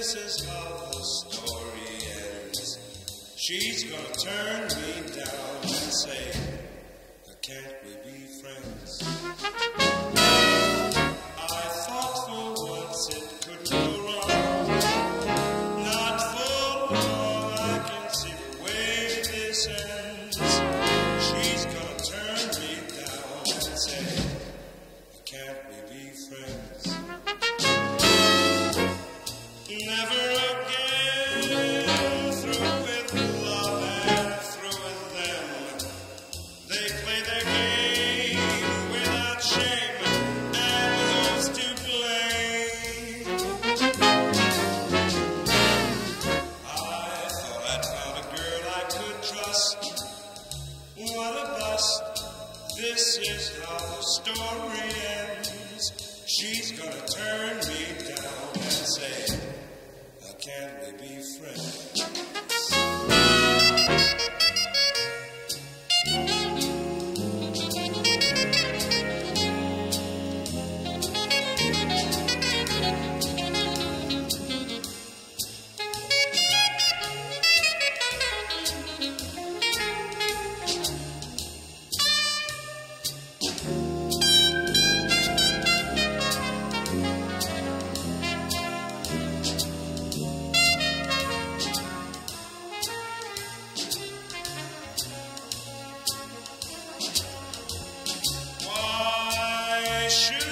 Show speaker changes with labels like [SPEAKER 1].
[SPEAKER 1] this is how the story ends. She's gonna turn me down and say, Can't we be friends? I thought for once it could go wrong. Not for long. Trust. What a bust. This is how the story ends. She's gonna turn me down and say, I Can't we be friends? shoot.